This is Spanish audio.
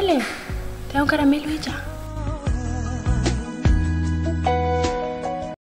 Dale, te da un caramelo y ya.